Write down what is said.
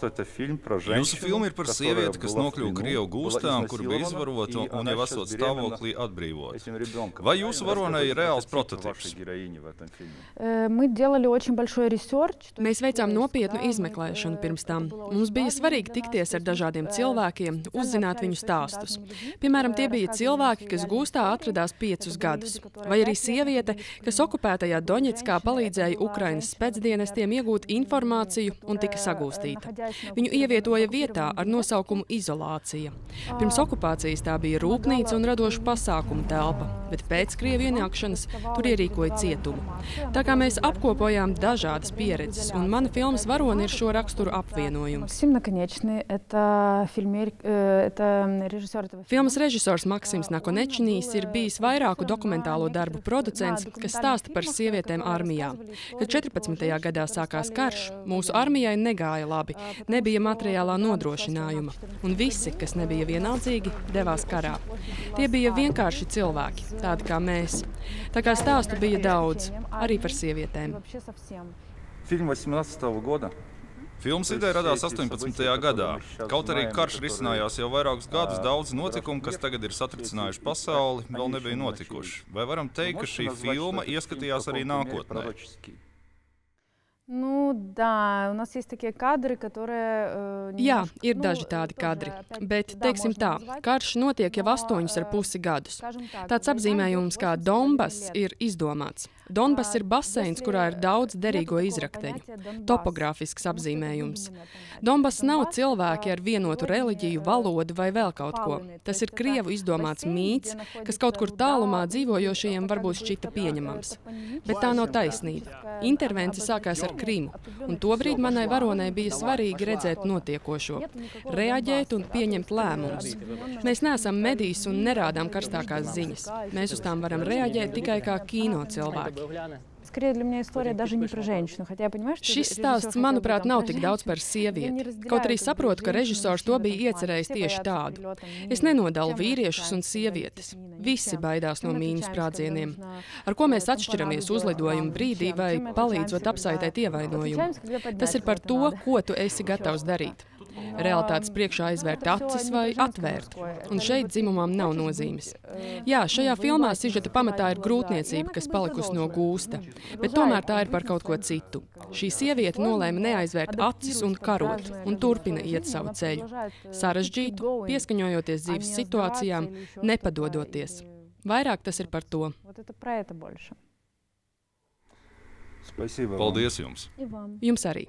Jūsu filma ir par sievieti, kas nokļuva Krievu gūstā, kur bija izvarota un jau esot stāvoklī atbrīvota. Vai jūsu varonai ir reāls prototyps? Mēs veicām nopietnu izmeklēšanu pirms tam. Mums bija svarīgi tikties ar dažādiem cilvēkiem, uzzināt viņu stāstus. Piemēram, tie bija cilvēki, kas gūstā atradās piecus gadus, vai arī sieviete, kas okupētajā Doņetskā palīdzēja Ukrainas spēcdienestiem iegūt informāciju un tika sagūstīta. Viņu ievietoja vietā ar nosaukumu Izolācija. Pirms okupācijas tā bija rūpnīca un radoša pasākuma telpa, bet pēc Krievu ienākšanas tur ierīkoja cietumu. Tā kā mēs apkopojām dažādas pieredzes, un mana filmas varoni ir šo raksturu apvienojums. Filmas režisors Maksims Nakonečnīs ir bijis vairāku dokumentālo darbu producents, kas stāsta par sievietēm armijā. Kad 14. gadā sākās karš, mūsu armijai negāja labi, nebija materiālā nodrošinājuma, un visi, kas nebija vienaldzīgi, devās karā. Tie bija vienkārši cilvēki, tādi kā mēs. Tā kā stāstu bija daudz, arī par sievietēm. Film 18. gada. Filmas ideja radās 18. gadā. Kaut arī karš risinājās jau vairākus gadus, daudz notikumu, kas tagad ir satricinājuši pasauli, vēl nebija notikuši. Vai varam teikt, ka šī filma ieskatījās arī nākotnē? Nu, да, у нас есть такие кадri, которые... Jā, ir daži tādi kadri, bet, teiksim tā, karš notiek jau astoņus ar pusi gadus. Tāds apzīmējums kā Donbass ir izdomāts. Donbass ir baseins, kurā ir daudz derīgo izrakteņu. Topogrāfisks apzīmējums. Donbass nav cilvēki ar vienotu reliģiju, valodu vai vēl kaut ko. Tas ir Krievu izdomāts mīts, kas kaut kur tālumā dzīvojošajiem varbūt šķita pieņemams. Bet tā nav taisnība. Intervence sākās ar Krimu, un tobrīd manai varonai bija svarīgi redzēt notiekošo, reaģēt un pieņemt lēmumus. Mēs neesam medijas un nerādām karstākās ziņas. Mēs uz tām varam reaģēt tikai kā kino cilvēki. Скорее для меня история даже не про женщину, хотя я понимаю, что Šis stāsts, manuprāt, nav tik daudz par sievieti. Kaut arī saprotu, ka režisors to bija iecerējis tieši tādu. Es nenodalu vīriešus un sievietes. Visi baidās no mīņu sprādzieniem. Ar ko mēs atšķiramies? uzlidojuma brīdī vai palīdzot apsaitēt ievainojumu? Tas ir par to, ko tu esi gatavs darīt realitātes priekšā aizvērt acis vai atvērt. Un šeit dzimumam nav nozīmes. Jā, šajā filmā sižeta pamatā ir grūtniecība, kas palikusi no gūsta, bet tomēr tā ir par kaut ko citu. Šī sieviete nolēma neaizvērt acis un karot, un turpina iet savu ceļu. Sarežģītu, pieskaņojoties dzīves situācijām, nepadodoties. Vairāk tas ir par to. Paldies jums! Jums arī!